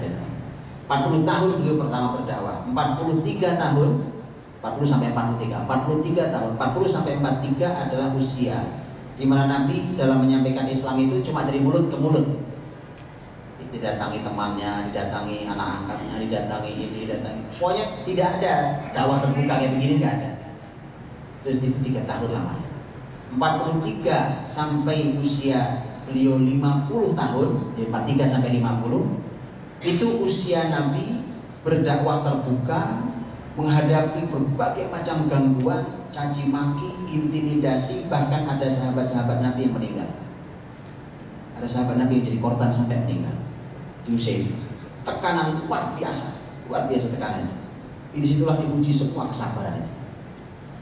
40 tahun beliau pertama berdakwah 43 tahun 40 sampai 43 43 tahun 40 sampai 43 adalah usia di mana Nabi dalam menyampaikan Islam itu cuma dari mulut ke mulut. Didatangi temannya, didatangi anak angkatnya, didatangi ini, didatangi pokoknya tidak ada dakwah terbuka kayak begini nggak ada. Itu, itu tiga tahun lamanya 43 sampai usia beliau 50 tahun, jadi 43 sampai 50, itu usia Nabi berdakwah terbuka, menghadapi berbagai macam gangguan, caci maki, intimidasi, bahkan ada sahabat-sahabat Nabi yang meninggal. Ada sahabat Nabi yang jadi korban sampai meninggal di usia itu. Tekanan luar biasa, luar biasa tekanan itu. Di situlah diuji semua kesabaran itu.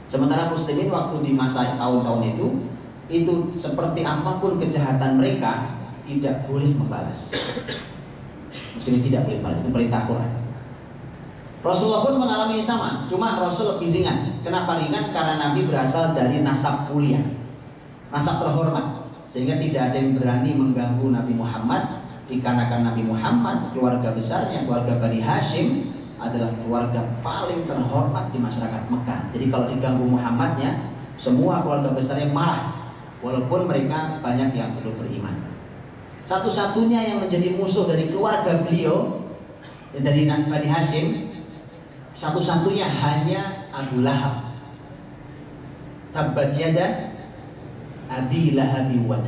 Sementara muslimin waktu di masa tahun-tahun itu itu seperti apa pun kejahatan mereka tidak boleh membalas. Muslimin tidak boleh membalas itu perintah Quran. Rasulullah pun mengalami sama, cuma Rasul lebih ringan. Kenapa ringan? Karena Nabi berasal dari nasab mulia, nasab terhormat, sehingga tidak ada yang berani mengganggu Nabi Muhammad. Dikarenakan Nabi Muhammad keluarga besarnya, keluarga Bani Hashim, adalah keluarga paling terhormat di masyarakat Mekah. Jadi kalau diganggu Muhammadnya, semua keluarga besarnya marah, walaupun mereka banyak yang belum beriman. Satu-satunya yang menjadi musuh dari keluarga beliau dari Bani Hashim, satu-satunya hanya Abu Lahab. Tabbat yada Abi Lahabi wa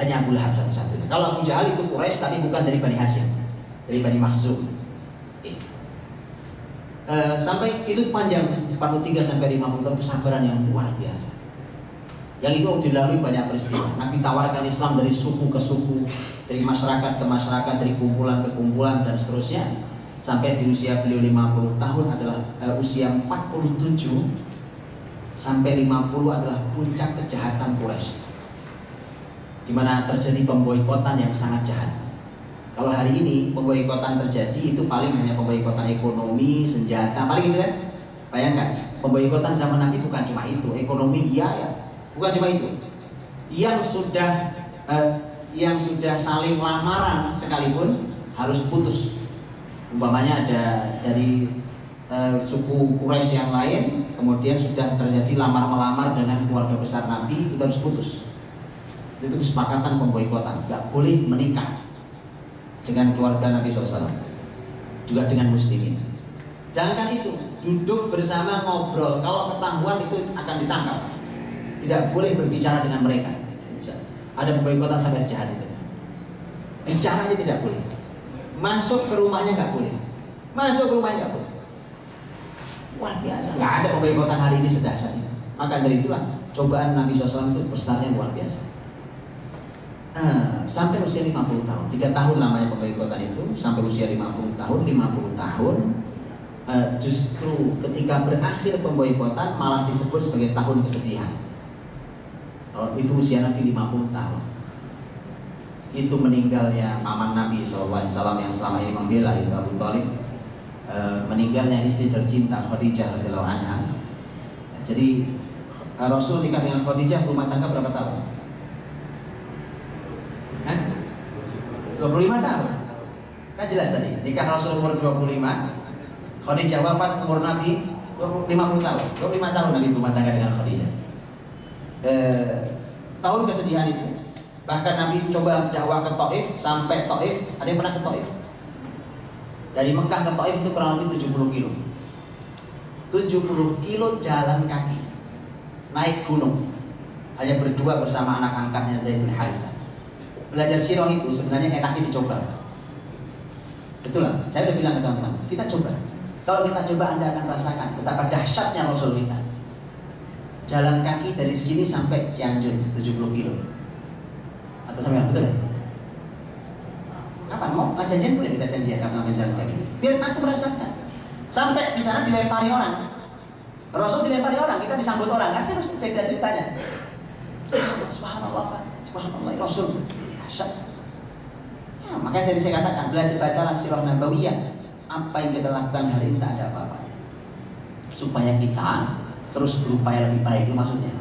Hanya Abu Lahab satu-satunya. Kalau Abu Jahal itu Quraisy tapi bukan dari Bani Hashim, dari Bani Makhzum. Eh, sampai itu panjang 43 sampai 50 tahun kesabaran yang luar biasa. Yang itu dilalui banyak peristiwa. Nabi tawarkan Islam dari suku ke suku, dari masyarakat ke masyarakat, dari kumpulan ke kumpulan dan seterusnya. Sampai di usia beliau 50 tahun adalah uh, usia 47 sampai 50 adalah puncak kejahatan Quraisy. Di mana terjadi pemboikotan yang sangat jahat. Kalau hari ini pemboikotan terjadi itu paling hanya pemboikotan ekonomi, senjata, paling itu kan? Bayangkan, pemboikotan zaman Nabi bukan cuma itu, ekonomi iya ya, bukan cuma itu. Yang sudah eh, yang sudah saling lamaran sekalipun harus putus. Umpamanya ada dari eh, suku Quraisy yang lain, kemudian sudah terjadi lamar melamar dengan keluarga besar Nabi, itu harus putus. Itu kesepakatan pemboikotan, nggak boleh menikah dengan keluarga Nabi SAW, juga dengan muslimin. Jangan itu, duduk bersama ngobrol. Kalau ketahuan itu akan ditangkap. Tidak boleh berbicara dengan mereka. Ada pemboikotan sampai sejahat itu. Bicara aja tidak boleh. Masuk ke rumahnya nggak boleh. Masuk ke rumahnya nggak boleh. Wah biasa. Nggak ada pemboikotan hari ini sedahsyat itu. Maka dari itulah cobaan Nabi SAW itu besarnya luar biasa. Uh, sampai usia 50 tahun, tiga tahun lamanya pemboikotan itu sampai usia 50 tahun, 50 tahun uh, justru ketika berakhir pemboikotan malah disebut sebagai tahun kesedihan. Tahun itu usia Nabi 50 tahun itu meninggalnya paman Nabi SAW yang selama ini membela itu Abu Talib e, meninggalnya istri tercinta Khadijah radhiyallahu anha. Jadi Rasul nikah dengan Khadijah rumah tangga berapa tahun? Hah? 25 tahun. Kan jelas tadi, nikah Rasul umur 25, Khadijah wafat umur Nabi 50 tahun. 25 tahun Nabi rumah tangga dengan Khadijah. E, tahun kesedihan itu Bahkan Nabi coba dakwah ke Taif sampai Taif. Ada yang pernah ke Taif? Dari Mekah ke Taif itu kurang lebih 70 kilo. 70 kilo jalan kaki. Naik gunung. Hanya berdua bersama anak angkatnya Zaid bin Harithah. Belajar sirah itu sebenarnya enaknya dicoba. Betul lah, saya udah bilang ke teman-teman, kita coba. Kalau kita coba Anda akan rasakan betapa dahsyatnya Rasul kita. Jalan kaki dari sini sampai Cianjur 70 kilo atau sampai betul ya? Kapan mau? Nah, janjian boleh kita janjian kapan jalan kaki. Biar aku merasakan. Sampai di sana dilempari orang. Rasul dilempari orang, kita disambut orang. Kan harus beda ceritanya. Subhanallah. Subhanallah, Rasul. Asyad. Ya, makanya saya, saya katakan, belajar baca sirah nabawiyah. Apa yang kita lakukan hari ini tak ada apa-apa. Supaya kita terus berupaya lebih baik, itu maksudnya.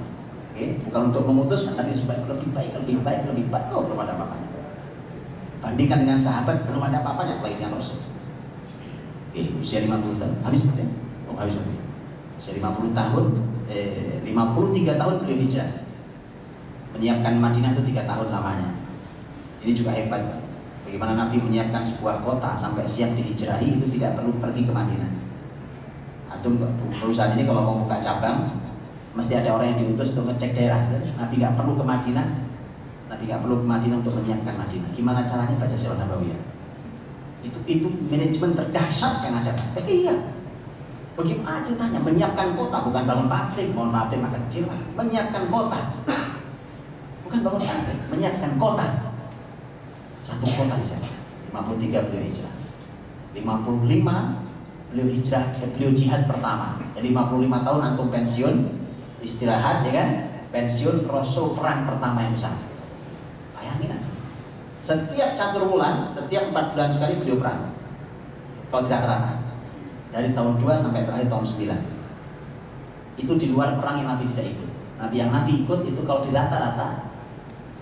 Oke, bukan untuk memutus, tapi supaya lebih baik, lebih baik, lebih baik. Oh, belum ada apa-apanya. Bandingkan dengan sahabat, belum ada apa-apanya, apalagi dengan Rasul. Oke, usia 50 tahun, habis betul? Oh, habis betul. Usia 50 tahun, eh, 53 tahun beliau hijrah. Menyiapkan Madinah itu tiga tahun lamanya. Ini juga hebat. Bagaimana Nabi menyiapkan sebuah kota sampai siap dihijrahi itu tidak perlu pergi ke Madinah. Atau perusahaan ini kalau mau buka cabang, mesti ada orang yang diutus untuk ngecek daerah. Nabi nggak perlu ke Madinah. Nabi nggak perlu ke Madinah untuk menyiapkan Madinah. Gimana caranya baca sirah nabawiyah? Itu itu manajemen terdahsyat yang ada. Eh, iya. Bagaimana ceritanya? Menyiapkan kota bukan bangun pabrik. Mohon maaf maka kecil menyiapkan kota. Bukan bangun pabrik menyiapkan kota satu kota di sana. 53 beliau hijrah. 55 beliau hijrah beliau jihad pertama. Jadi 55 tahun antum pensiun istirahat ya kan? Pensiun rasul perang pertama yang besar. Bayangin aja. Setiap catur bulan setiap empat bulan sekali beliau perang. Kalau tidak rata dari tahun 2 sampai terakhir tahun 9 itu di luar perang yang Nabi tidak ikut. Nabi yang Nabi ikut itu kalau di rata-rata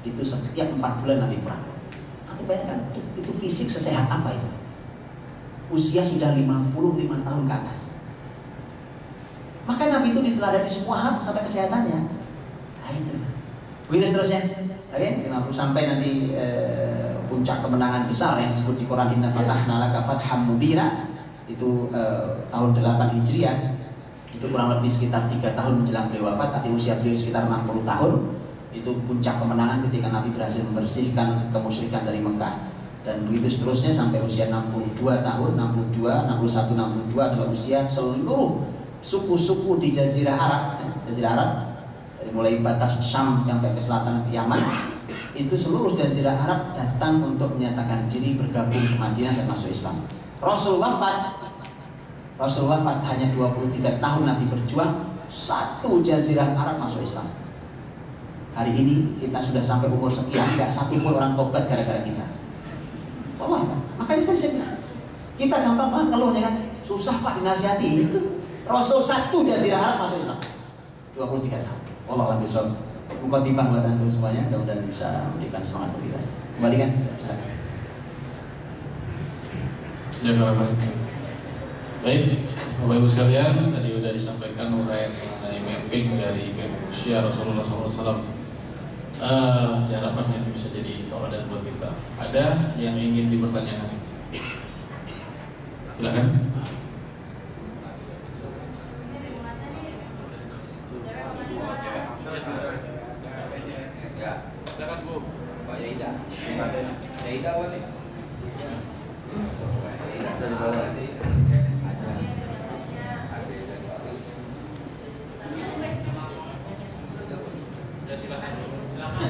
itu setiap empat bulan Nabi perang Nanti bayangkan itu, itu fisik sesehat apa itu usia sudah 55 tahun ke atas maka Nabi itu diteladani semua hal sampai kesehatannya. Nah itu. Begitu seterusnya. Oke, okay? sampai nanti eh, puncak kemenangan besar yang disebut di Quran Inna Fatahna Laka Fatham Mubina itu eh, tahun 8 Hijriah itu kurang lebih sekitar tiga tahun menjelang beliau wafat tapi usia beliau sekitar 60 tahun itu puncak kemenangan ketika Nabi berhasil membersihkan kemusyrikan dari Mekah dan begitu seterusnya sampai usia 62 tahun 62, 61, 62 adalah usia seluruh suku-suku di Jazirah Arab, ya, Jazirah Arab dari mulai batas Syam sampai ke selatan ke Yaman itu seluruh Jazirah Arab datang untuk menyatakan diri bergabung ke Madinah dan masuk Islam. Rasul wafat Rasul wafat hanya 23 tahun Nabi berjuang satu Jazirah Arab masuk Islam. Hari ini kita sudah sampai umur sekian, nggak satu pun orang tobat gara-gara kita. Allah, makanya tadi saya bilang, kita gampang banget ngeluhnya kan, susah pak dinasihati. Itu Rasul satu jazirah Arab masuk Islam. 23 tahun. Allah alam bisawab Bukan timbang buat anda semuanya. Mudah-mudahan bisa memberikan semangat bagi kita. Kembalikan Jaga baik. Bapak Ibu sekalian, tadi sudah disampaikan uraian mengenai mapping dari Syiar Rasulullah SAW. Uh, diharapkan ini bisa jadi toladan buat kita. Ada yang ingin dipertanyakan? Silakan. Silakan Bu. Pak Yaida. Yaida wali. Dari bawah. Ya silakan. Silakan.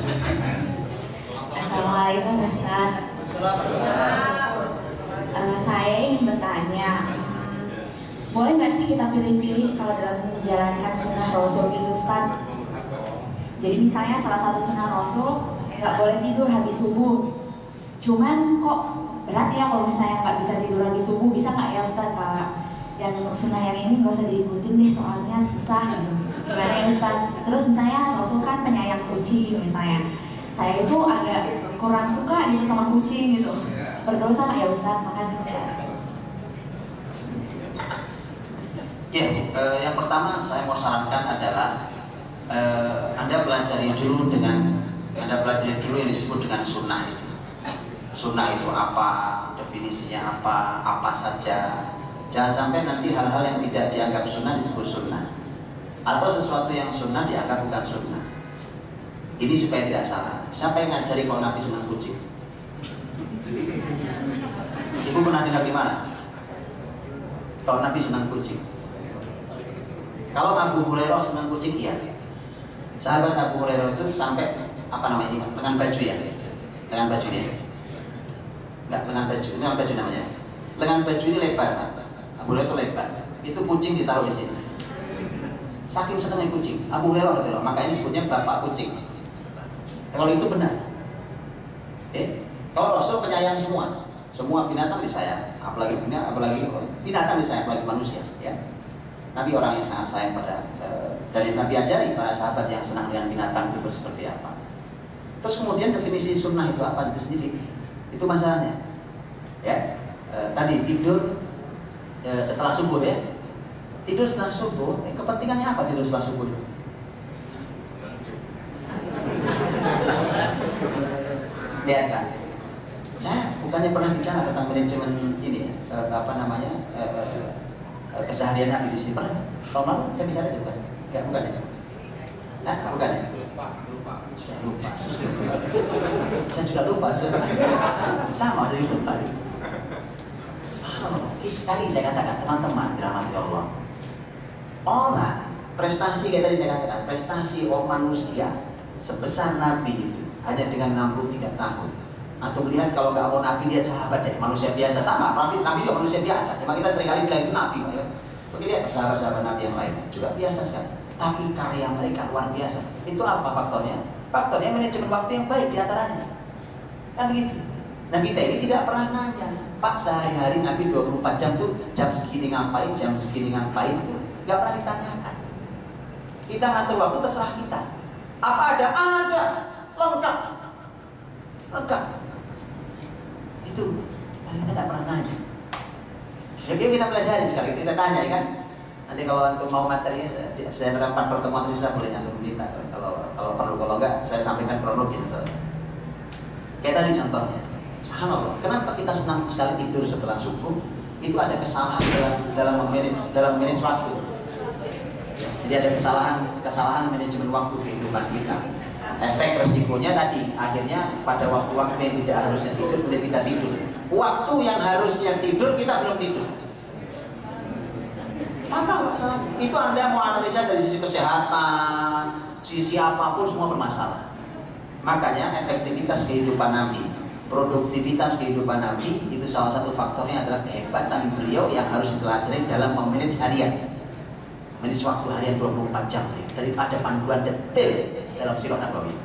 Assalamualaikum Ustaz. Eh, saya ingin bertanya, hmm, boleh nggak sih kita pilih-pilih kalau dalam menjalankan sunnah Rasul itu Ustaz? Jadi misalnya salah satu sunnah Rasul nggak boleh tidur habis subuh. Cuman kok berat ya kalau misalnya nggak bisa tidur habis subuh, bisa nggak ya Ustaz Kak? Yang sunnah yang ini nggak usah diikutin deh soalnya susah gitu. Gimana ya Ustaz? Terus misalnya Rasul kan penyayang kucing misalnya. Saya itu agak kurang suka gitu sama kucing gitu. Berdosa nggak ya Ustaz? Makasih Ustaz. Ya, eh, yang pertama saya mau sarankan adalah eh, Anda pelajari dulu dengan Anda pelajari dulu yang disebut dengan sunnah itu. Sunnah itu apa, definisinya apa, apa saja. Jangan sampai nanti hal-hal yang tidak dianggap sunnah disebut sunnah. Atau sesuatu yang sunnah dianggap bukan sunnah. Ini supaya tidak salah. Siapa yang ngajari kalau Nabi senang kucing? Ibu pernah dengar di mana? Kalau Nabi senang kucing. Kalau Abu Hurairah senang kucing, iya. Sahabat Abu Hurairah itu sampai apa namanya ini? Lengan baju ya, lengan bajunya. Enggak, lengan baju, lengan baju namanya. Lengan baju ini lebar, Pak. Abu Hurairah itu lebar. Itu kucing ditaruh di sini. Saking senangnya kucing, Abu Hurairah gitu loh. Maka ini sebutnya bapak kucing. Kalau itu benar. Eh, kalau Rasul penyayang semua, semua binatang disayang, apalagi binatang, apalagi binatang disayang, apalagi manusia. Ya, Nabi orang yang sangat sayang pada eh, dari Nabi ajari para sahabat yang senang dengan binatang itu seperti apa. Terus kemudian definisi sunnah itu apa itu sendiri, itu masalahnya. Ya, eh, tadi tidur eh, setelah subuh ya, tidur setelah subuh, eh, kepentingannya apa tidur setelah subuh? Lihat kan, saya bukannya pernah bicara tentang manajemen ini, eh, apa namanya, eh, keseharian Nabi di sini pernah. Kalau malu saya bicara juga, enggak bukan ya? Nah, bukan ya? Sudah lupa, sudah lupa. saya juga lupa, saya sama jadi lupa. Subhanallah. Tadi saya katakan teman-teman dirahmati Allah. Orang prestasi kayak tadi saya katakan prestasi orang manusia sebesar Nabi itu hanya dengan 63 tahun atau melihat kalau nggak mau Nabi lihat sahabat deh manusia biasa sama Nabi Nabi juga manusia biasa cuma kita sering kali bilang itu Nabi ya. Lihat sahabat-sahabat Nabi yang lain juga biasa sekali tapi karya mereka luar biasa itu apa faktornya faktornya manajemen waktu yang baik di antaranya kan begitu Nah kita ini tidak pernah nanya Pak sehari-hari Nabi 24 jam tuh jam segini ngapain, jam segini ngapain itu nggak pernah ditanyakan. Kita ngatur waktu terserah kita. Apa ada? Ada, lengkap, lengkap. Itu kita tidak pernah nanya. Jadi kita pelajari sekali, kita tanya ya kan. Nanti kalau untuk mau materinya saya, saya terapkan pertemuan sisa boleh untuk minta kalau kalau perlu kalau enggak saya sampaikan kronologi misalnya. Kayak tadi contohnya, Subhanallah, kenapa kita senang sekali tidur setelah subuh? Itu ada kesalahan dalam dalam memanage dalam manage waktu. Jadi ada kesalahan kesalahan manajemen waktu kehidupan kita. Efek resikonya tadi akhirnya pada waktu-waktu yang tidak harusnya tidur kemudian kita tidur. Waktu yang harusnya tidur kita belum tidur. Fatal masalahnya. Itu anda mau analisa dari sisi kesehatan, sisi apa pun semua bermasalah. Makanya efektivitas kehidupan Nabi produktivitas kehidupan Nabi itu salah satu faktornya adalah kehebatan beliau yang harus diteladani dalam memanage harian manage waktu harian 24 jam itu ada panduan detail dalam sirah Nabawi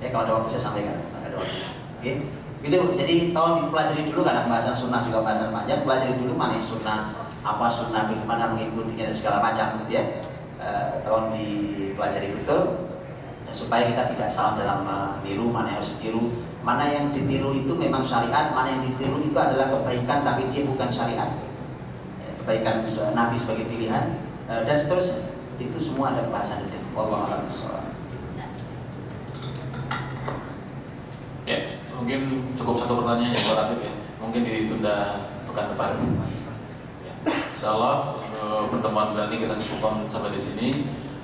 ya kalau ada waktu saya sampaikan ada waktu oke itu jadi tolong dipelajari dulu karena pembahasan sunnah juga pembahasan panjang. Pelajari dulu mana yang sunnah apa sunnah bagaimana mengikutinya dan segala macam gitu ya. E, tolong dipelajari betul supaya kita tidak salah dalam meniru mana yang harus ditiru. Mana yang ditiru itu memang syariat mana yang ditiru itu adalah kebaikan tapi dia bukan syariat. Ya, kebaikan Nabi sebagai pilihan eh, dan seterusnya. Itu semua ada pembahasan itu wallahu a'lam mungkin cukup satu pertanyaan ya Pak Ratib ya. Mungkin ditunda pekan depan. Ya. Insya Allah eh, pertemuan kali ini kita cukupkan sampai di sini.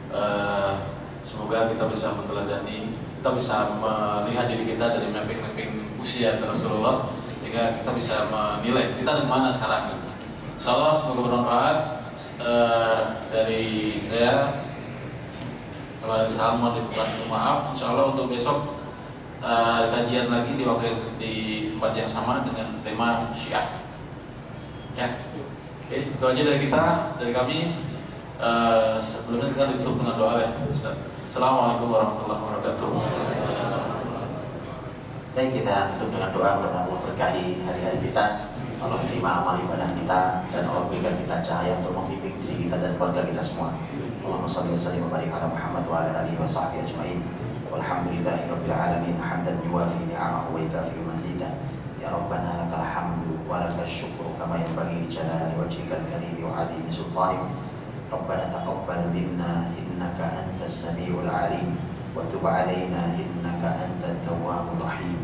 Eh, semoga kita bisa meneladani, kita bisa melihat diri kita dari mapping-mapping usia Rasulullah sehingga kita bisa menilai kita di mana sekarang. Gitu. Insya Allah semoga bermanfaat. Eh, dari saya kalau ada salah mohon dibuka maaf. Insya Allah untuk besok uh, kajian lagi di waktu yang di tempat yang sama dengan tema Syiah. Ya, oke itu aja dari kita, dari kami. Uh, sebelumnya kita ditutup dengan doa ya, Ustaz. Assalamualaikum warahmatullahi wabarakatuh. Baik kita tutup dengan doa mudah Allah berkahi hari-hari kita Allah terima amal ibadah kita dan Allah berikan kita cahaya untuk membimbing diri kita dan keluarga kita semua. Allahumma salli wa sallim wa barik ala Muhammad wa ala alihi wa sahbihi ajma'in. والحمد لله رب العالمين. حمدا يوافي نعمه ويكافئ مزيدا يا ربنا لك الحمد ولك الشكر كما ينبغي لجلال وجهك الكريم وعظيم سلطانك. ربنا تقبل منا إنك أنت السميع العليم. وتب علينا إنك أنت التواب الرحيم.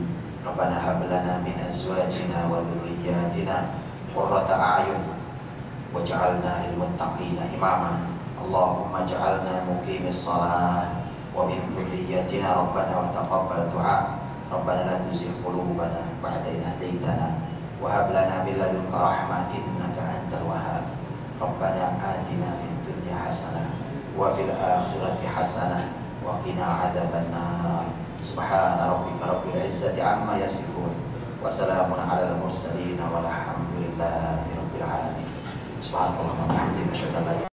ربنا هب لنا من أزواجنا وذرياتنا قرة أعين. واجعلنا للمتقين إماما. اللهم اجعلنا مقيم الصلاة. ومن ذريتنا ربنا وتقبل دعاء. ربنا لا تزغ قلوبنا بعد إذ هديتنا. وهب لنا من لدنك رحمة إنك أنت الوهاب. ربنا آتنا في الدنيا حسنة وفي الآخرة حسنة وقنا عذاب النار. سبحان ربك رب العزة عما يصفون. وسلام على المرسلين والحمد لله رب العالمين. سبحان الله وبحمده أشهد أن لا